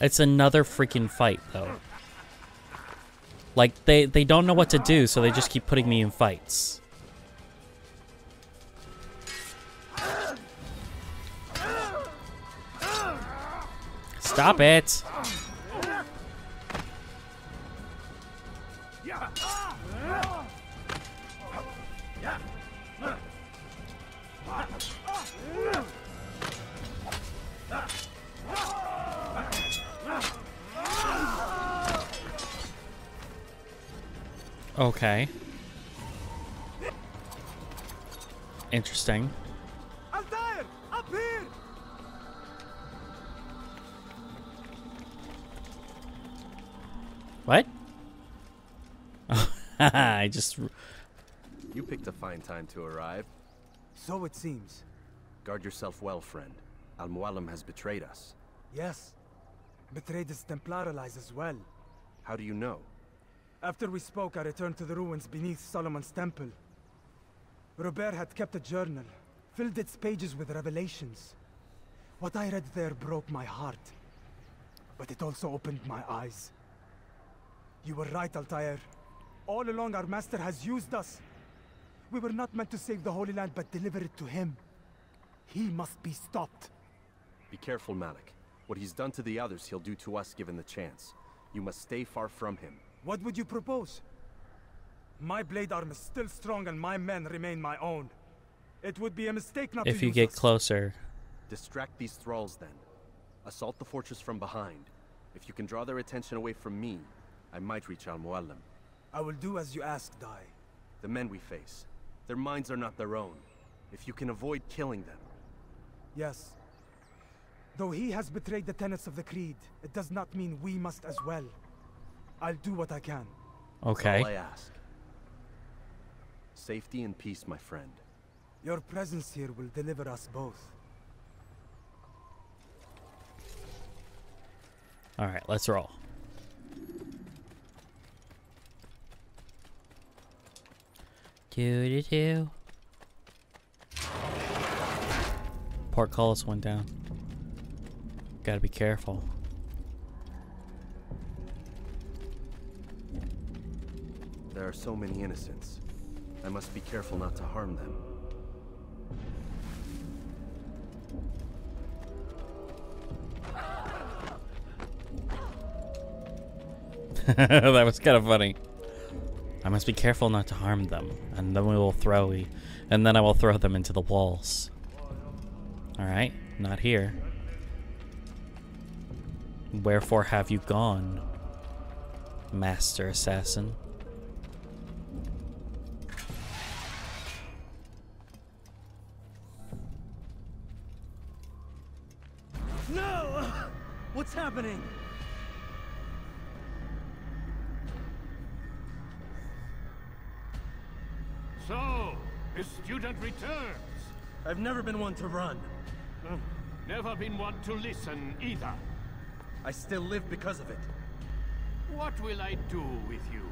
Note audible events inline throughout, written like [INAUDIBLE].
It's another freaking fight, though. Like, they, they don't know what to do, so they just keep putting me in fights. Stop it! Okay. Interesting. Altair, up here! What? [LAUGHS] I just. You picked a fine time to arrive. So it seems. Guard yourself well, friend. Al Mualim has betrayed us. Yes. Betrayed his Templar allies as well. How do you know? After we spoke, I returned to the ruins beneath Solomon's temple. Robert had kept a journal, filled its pages with revelations. What I read there broke my heart. But it also opened my eyes. You were right, Altair. All along our master has used us. We were not meant to save the Holy Land, but deliver it to him. He must be stopped. Be careful, Malik. What he's done to the others, he'll do to us given the chance. You must stay far from him. What would you propose? My blade arm is still strong and my men remain my own. It would be a mistake not If to If you use get us. closer. Distract these thralls then. Assault the fortress from behind. If you can draw their attention away from me, I might reach Al Mualim. I will do as you ask, Dai. The men we face, their minds are not their own. If you can avoid killing them, Yes. Though he has betrayed the tenets of the Creed, it does not mean we must as well. I'll do what I can. Okay. all I ask. Safety and peace, my friend. Your presence here will deliver us both. Alright, let's roll. Do do do. Portcullis went down. Gotta be careful. There are so many innocents. I must be careful not to harm them. [LAUGHS] that was kind of funny. I must be careful not to harm them, and then we will throw and then I will throw them into the walls. Alright, not here. Wherefore have you gone, Master Assassin? Happening? So, the student returns. I've never been one to run. Never been one to listen either. I still live because of it. What will I do with you?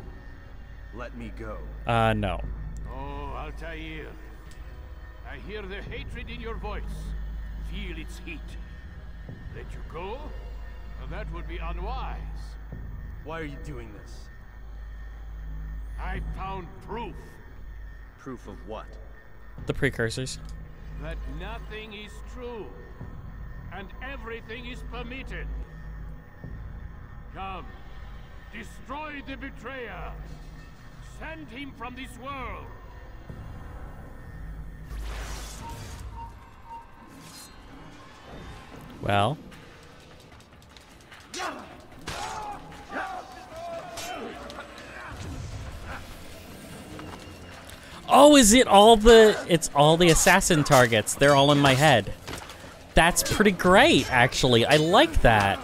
Let me go. Uh, no. Oh, Altair. I hear the hatred in your voice. Feel its heat. Let you go? That would be unwise. Why are you doing this? I found proof Proof of what? The precursors. that nothing is true and everything is permitted. Come, destroy the betrayer. Send him from this world. Well. Oh, is it all the it's all the assassin targets. They're all in my head. That's pretty great, actually. I like that.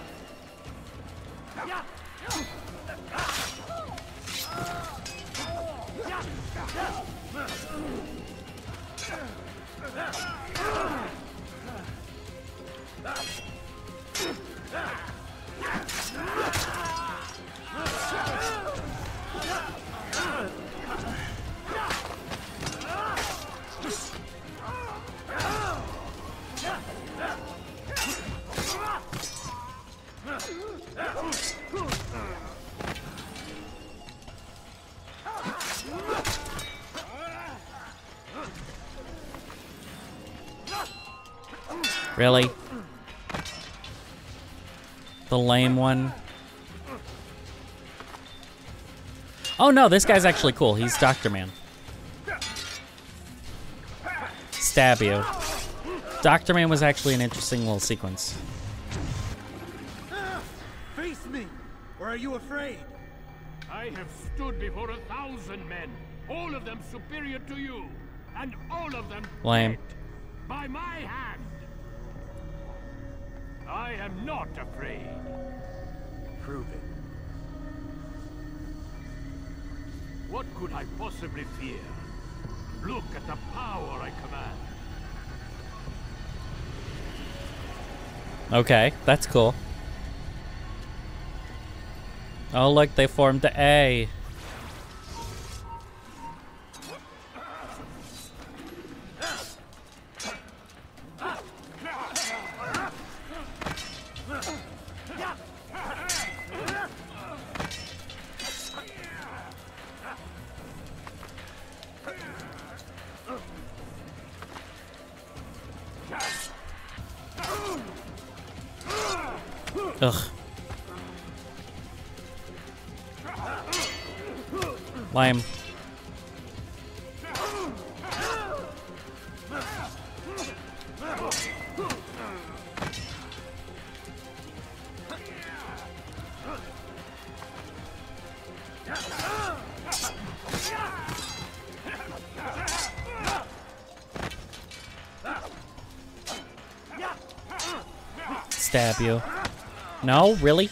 Really? The lame one? Oh no, this guy's actually cool. He's Dr. Man. Stab you. Dr. Man was actually an interesting little sequence. Face me! Or are you afraid? I have stood before a thousand men, all of them superior to you, and all of them Lame. dead by my hand. I am not afraid. Prove it. What could I possibly fear? Look at the power I command. Okay, that's cool. Oh, look, they formed the A. Stab you. No, really?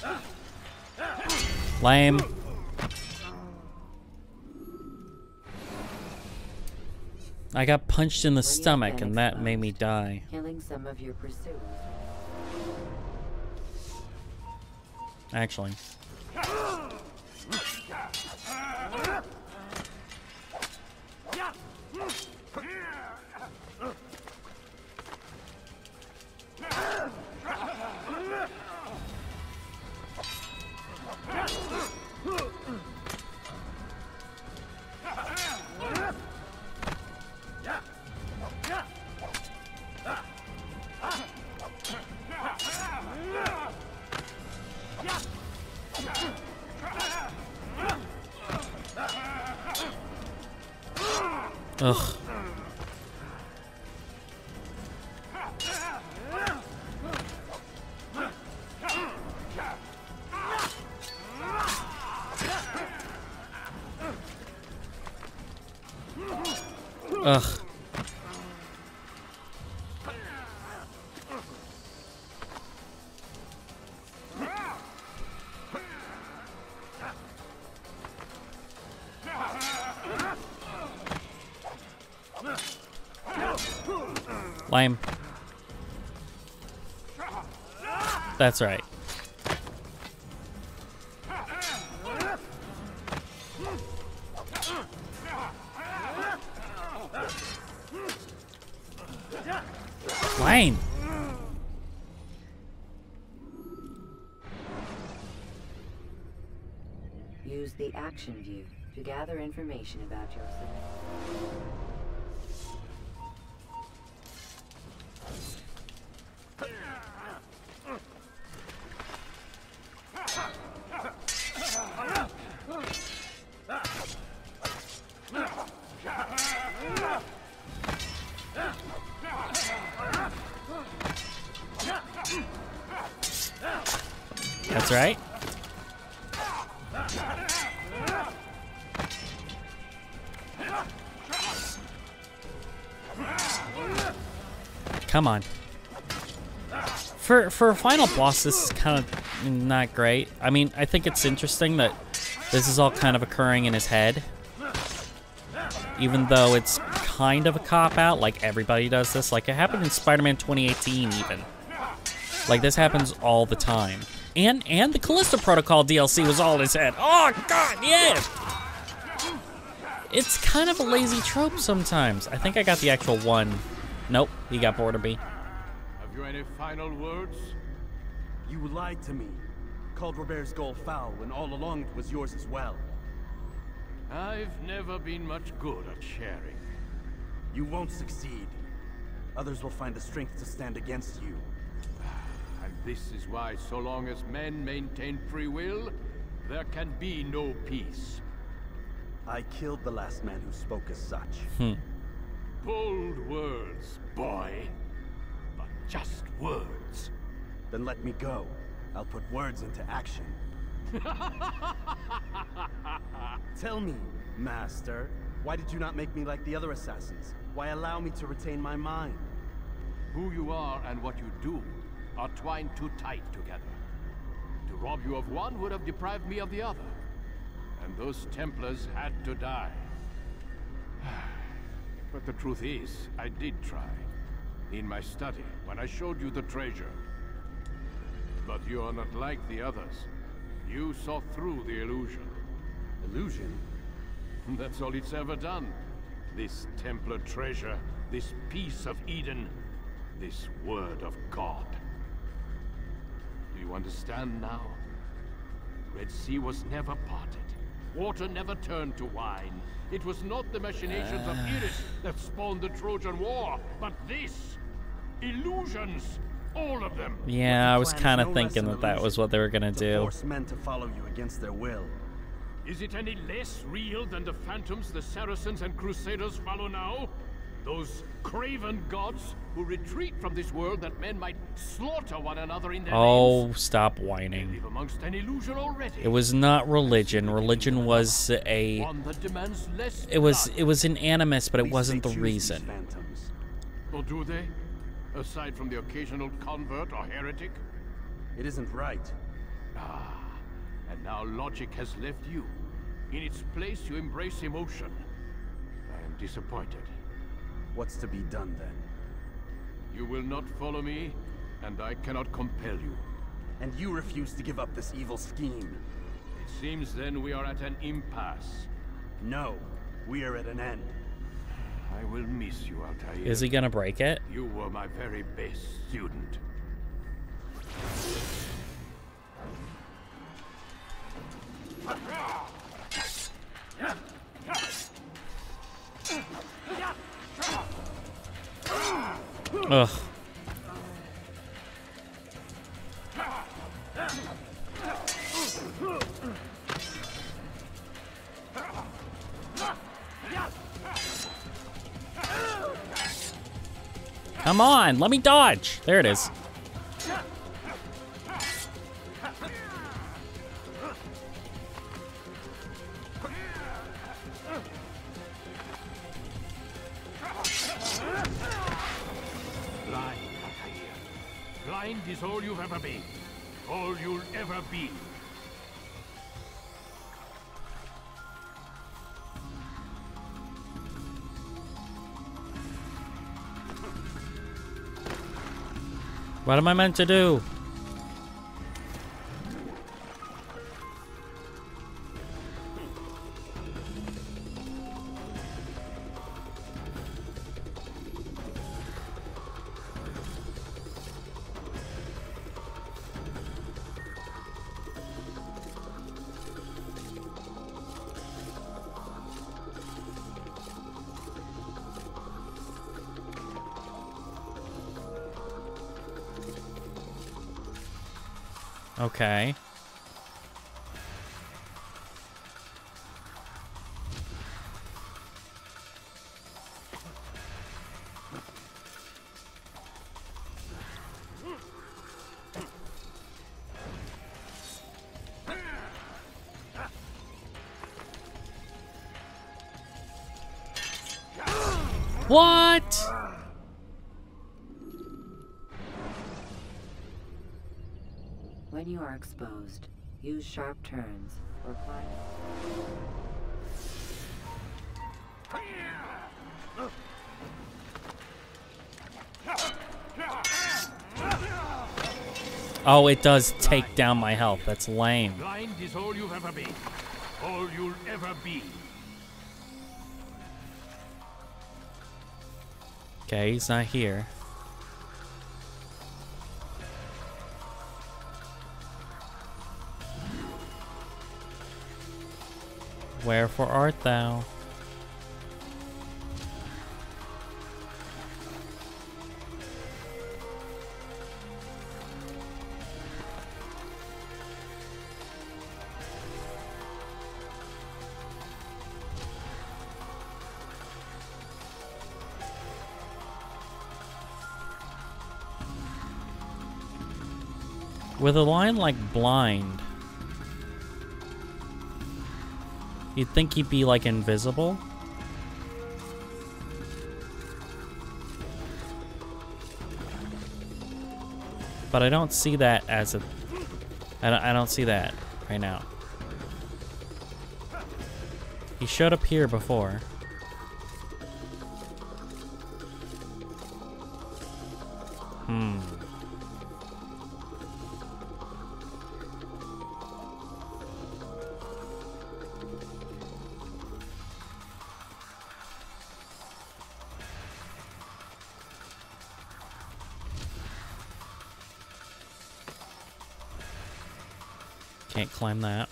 Lame. I got punched in the stomach and that made me die. Killing some of your pursuers. Actually. Ugh. That's right. Lame. Use the action view to gather information about yourself. Right. Come on. For for a final boss, this is kind of not great. I mean, I think it's interesting that this is all kind of occurring in his head, even though it's kind of a cop out. Like everybody does this. Like it happened in Spider-Man 2018, even. Like this happens all the time. And and the Callisto Protocol DLC was all in his head. Oh god, yeah. It's kind of a lazy trope sometimes. I think I got the actual one. Nope, he got bored of me. Have you any final words? You lied to me. Called Robert's goal foul when all along it was yours as well. I've never been much good at sharing. You won't succeed. others will find the strength to stand against you. And this is why, so long as men maintain free will, there can be no peace. I killed the last man who spoke as such. Hmm. Bold words, boy. But just words. Then let me go. I'll put words into action. [LAUGHS] Tell me, Master, why did you not make me like the other assassins? Why allow me to retain my mind? Who you are and what you do are twined too tight together. To rob you of one would have deprived me of the other. And those Templars had to die. [SIGHS] But the truth is, I did try. In my study, when I showed you the treasure. But you are not like the others. You saw through the illusion. Illusion? [LAUGHS] That's all it's ever done. This Templar treasure, this piece of Eden, this word of God. Do you understand now? Red Sea was never parted. Water never turned to wine. It was not the machinations of ah. Iris that spawned the Trojan War, but this! Illusions! All of them! Yeah, I was kind of no thinking that that was what they were gonna To do. force men to follow you against their will. Is it any less real than the phantoms the Saracens and Crusaders follow now? Those craven gods who retreat from this world that men might slaughter one another in their Oh, names? stop whining. live amongst an illusion already. It was not religion. Religion was a. one that demands less It was blood. it was an animus, but it wasn't the reason. Phantoms. Or do they? Aside from the occasional convert or heretic? It isn't right. Ah, and now logic has left you. In its place, you embrace emotion. I am disappointed. What's to be done then? You will not follow me, and I cannot compel you. And you refuse to give up this evil scheme. It seems then we are at an impasse. No, we are at an end. I will miss you, Altair. Is he gonna break it? You were my very best student. [LAUGHS] Ugh. Come on, let me dodge. There it is. What am I meant to do? Okay. Exposed, use sharp turns or climb. Oh, it does take down my health. That's lame. Blind is all you've ever been. All you'll ever be. Okay, he's not here. Wherefore art thou? With a line like blind, you'd think he'd be like invisible. But I don't see that as a. I don't, I don't see that right now. He showed up here before. Hmm. Climb that.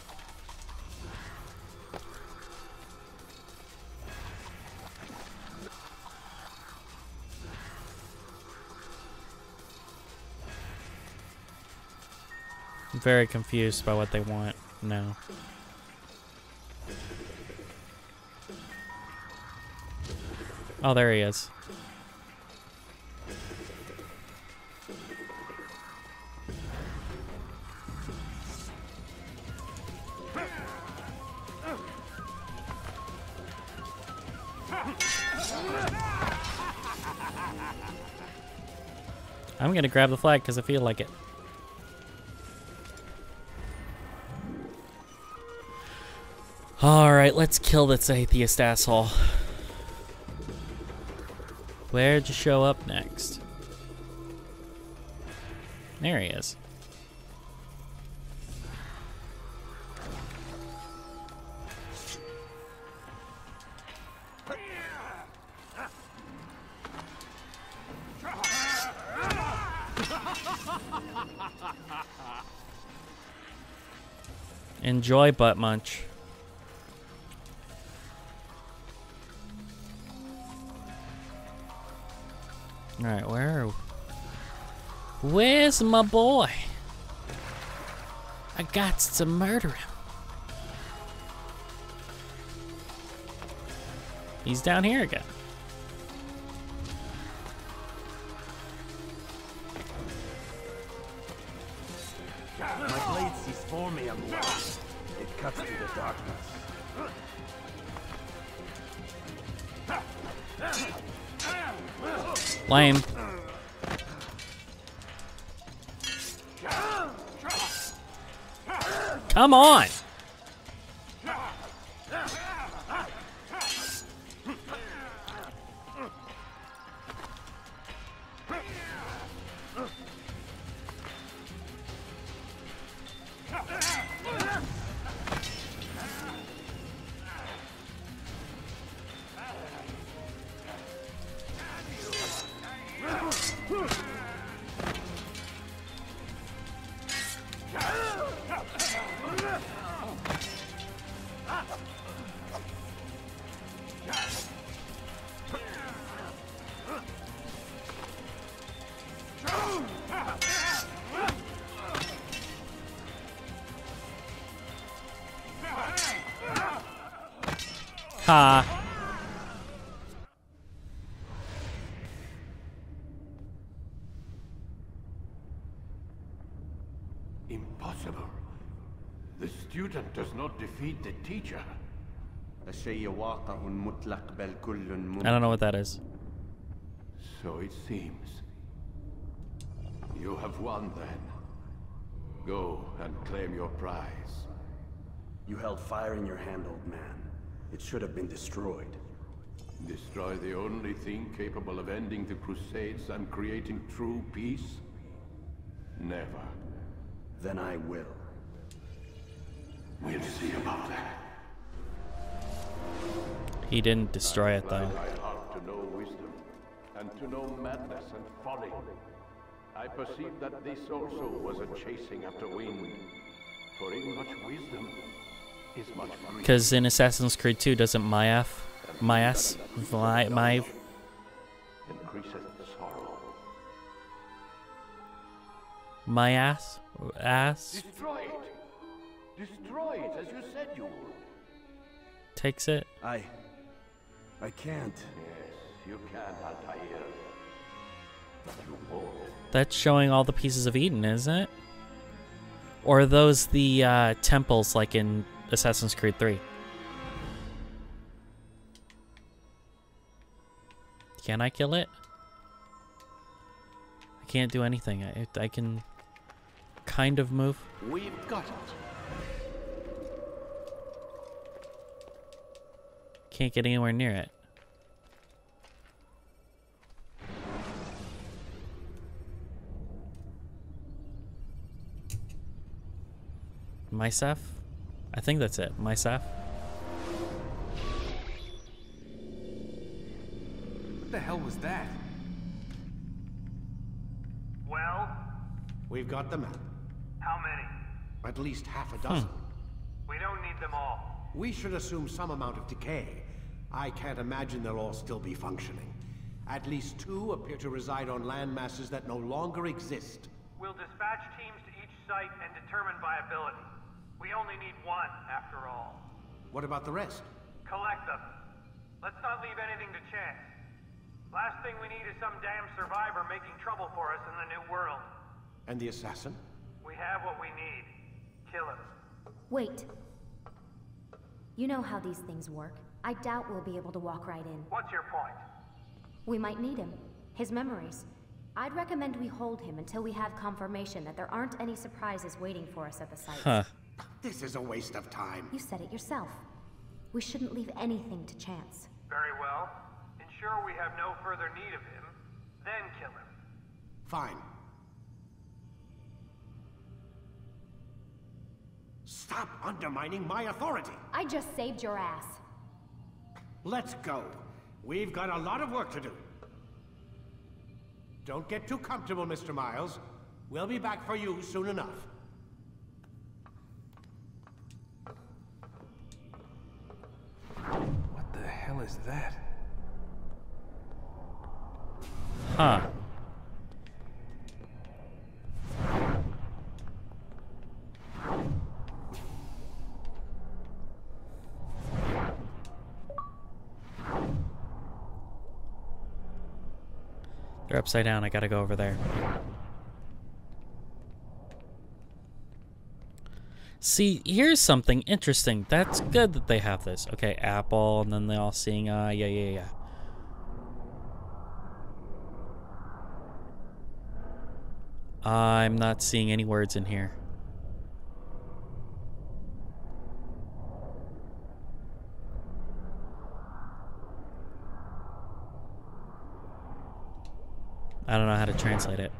I'm very confused by what they want now. Oh, there he is. I'm gonna grab the flag because I feel like it. Alright, let's kill this atheist asshole. Where'd you show up next? There he is. Enjoy butt munch. Alright, where? Where's my boy? I got to murder him. He's down here again. My blade sees for me, I'm lost. Cuts through the darkness. Lame. Come on! Ha. Impossible. The student does not defeat the teacher. I don't know what that is. So it seems. You have won then. Go and claim your prize. You held fire in your hand, old man. It should have been destroyed. Destroy the only thing capable of ending the Crusades and creating true peace? Never. Then I will. We'll see about that. He didn't destroy it though. My heart to know wisdom, and to know madness and folly. I perceive that this also was a chasing after wind. For in much wisdom is much grief. Because in Assassin's Creed 2, doesn't Mayath, Mayas, my, my, increaseth sorrow. Ass Destroy it! Destroy it as you said you would. takes it? I... I can't. Yes, you can, Altair. But you won't. That's showing all the pieces of Eden, isn't it? Or are those the uh, temples like in Assassin's Creed 3? Can I kill it? I can't do anything. I, I can kind of move. We've got it. Can't get anywhere near it. Masyaf? I think that's it. Masyaf? What the hell was that? Well, We've got the map. how many? At least half a dozen. Hmm. We don't need them all. We should assume some amount of decay. I can't imagine they'll all still be functioning. At least two appear to reside on land masses that no longer exist. We'll dispatch teams to each site and determine viability. We only need one, after all. What about the rest? Collect them. Let's not leave anything to chance. Last thing we need is some damn survivor making trouble for us in the new world. And the assassin? We have what we need. Kill him. Wait. You know how these things work. I doubt we'll be able to walk right in. What's your point? We might need him. His memories. I'd recommend we hold him until we have confirmation that there aren't any surprises waiting for us at the site. Huh. This is a waste of time. You said it yourself. We shouldn't leave anything to chance. Very well. Ensure we have no further need of him, then kill him. Fine. Stop undermining my authority. I just saved your ass. Let's go. We've got a lot of work to do. Don't get too comfortable, Mr. Miles. We'll be back for you soon enough. What the hell is that? Huh. They're upside down. I gotta go over there. See, here's something interesting. That's good that they have this. Okay, Apple, and then they all seeing, uh, yeah, yeah, yeah. I'm not seeing any words in here. I don't know how to translate it.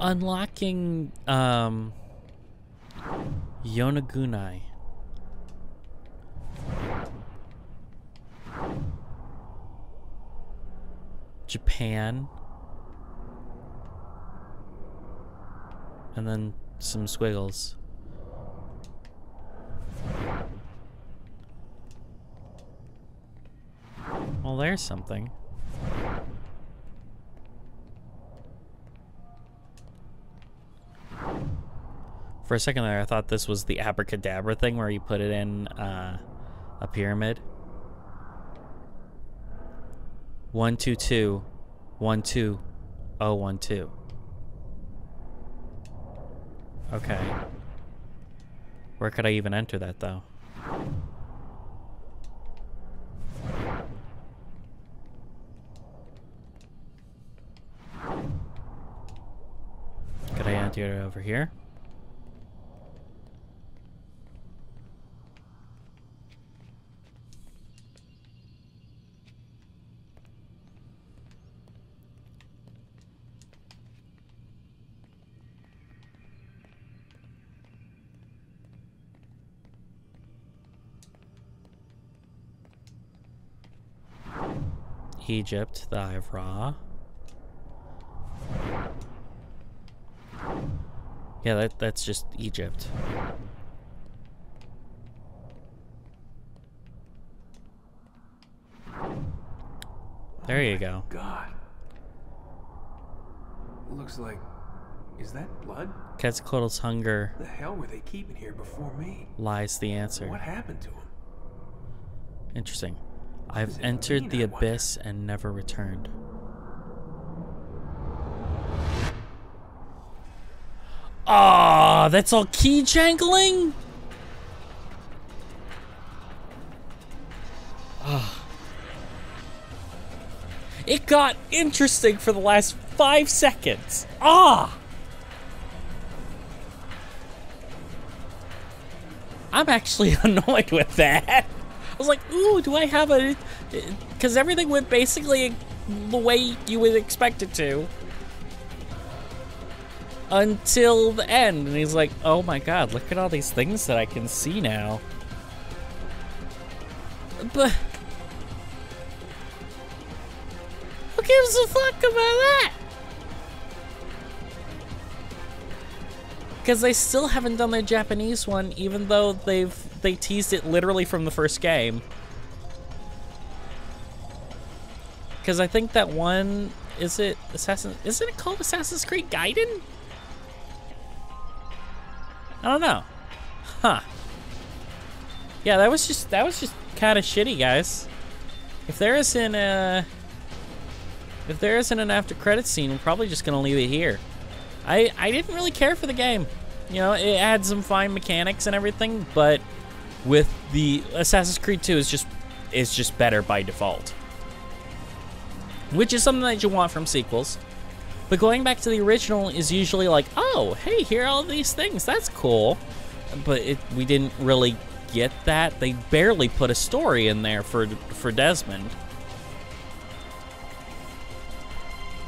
Unlocking um Yonaguni. Japan. And then some squiggles. Well, there's something. For a second there, I thought this was the abracadabra thing where you put it in uh, a pyramid. One two two, one two, oh one two. Okay. Where could I even enter that though? Could I enter it over here? Egypt, the Eye of Ra. Yeah, that, that's just Egypt. There you go. Oh God. Looks like. Is that blood? Quetzalcoatl's hunger The hell were they keeping here before me? lies the answer. What happened to him? Interesting. I've entered the abyss and never returned. Ah, that's all key jangling? Ah. It got interesting for the last five seconds. Ah! I'm actually [LAUGHS] annoyed with that. Was like, ooh, do I have a... Because everything went basically the way you would expect it to. Until the end. And he's like, oh my god, look at all these things that I can see now. But... Who gives a fuck about that? Because they still haven't done their Japanese one, even though they've they teased it literally from the first game. Because I think that one is it Assassin isn't it called Assassin's Creed Gaiden? I don't know. Huh. Yeah, that was just that was just kind of shitty, guys. If there isn't a if there isn't an after credit scene, we're probably just gonna leave it here. I, I didn't really care for the game. You know, it had some fine mechanics and everything, but with the Assassin's Creed 2 is just is just better by default. Which is something that you want from sequels. But going back to the original is usually like, oh, hey, here are all these things. That's cool. But it, we didn't really get that. They barely put a story in there for for Desmond.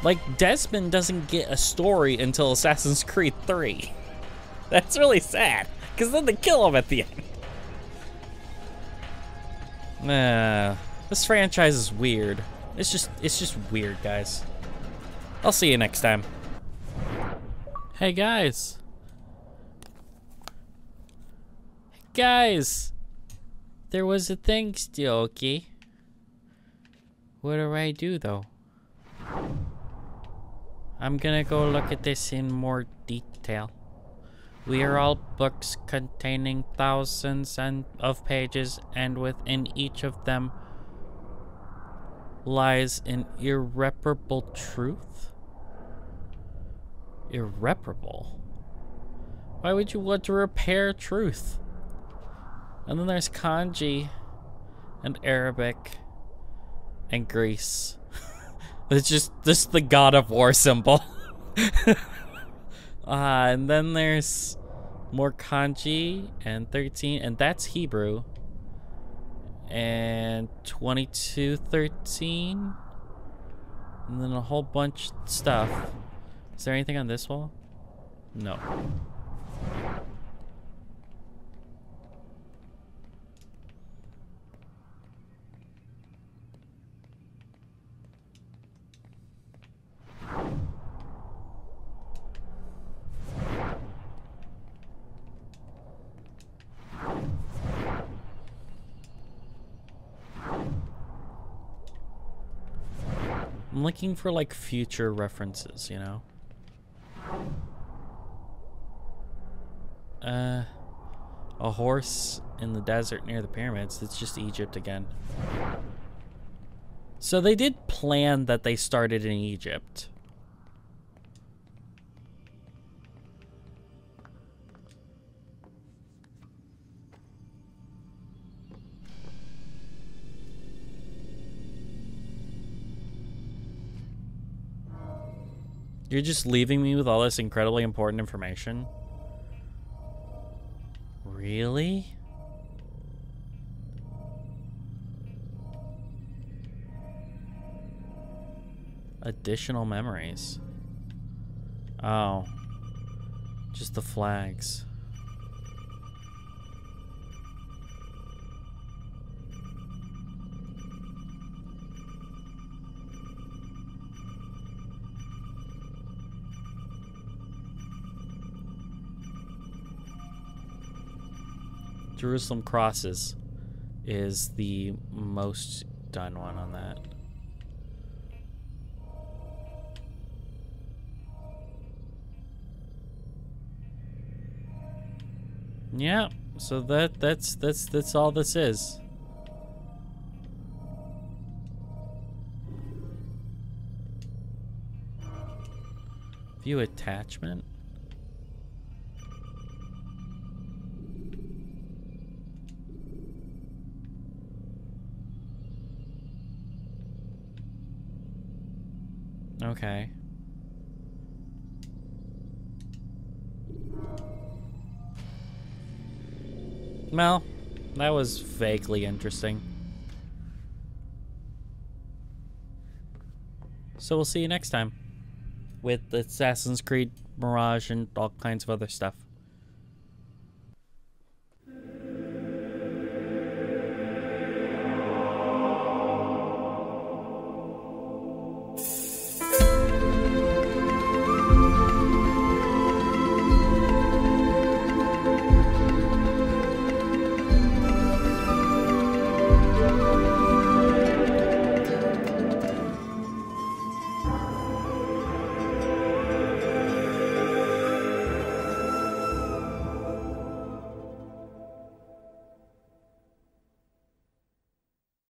Like, Desmond doesn't get a story until Assassin's Creed 3. [LAUGHS] That's really sad, because then they kill him at the end. Nah, this franchise is weird. It's just, it's just weird, guys. I'll see you next time. Hey, guys. Guys, there was a thing still, okay? What do I do, though? I'm gonna go look at this in more detail. We are all books containing thousands and of pages, and within each of them lies an irreparable truth. Irreparable? Why would you want to repair truth? And then there's kanji, and Arabic, and Greece. It's just just the God of War symbol. [LAUGHS] uh, and then there's more kanji and 13, and that's Hebrew. And 2213. And then a whole bunch stuff. Is there anything on this wall? No. I'm looking for like future references, you know? Uh, a horse in the desert near the pyramids. It's just Egypt again. So they did plan that they started in Egypt. You're just leaving me with all this incredibly important information? Really? Additional memories. Oh. Just the flags. Jerusalem Crosses is the most done one on that. Yeah, so that that's that's that's all this is. View attachment. Okay. Well, that was vaguely interesting. So we'll see you next time with Assassin's Creed Mirage and all kinds of other stuff.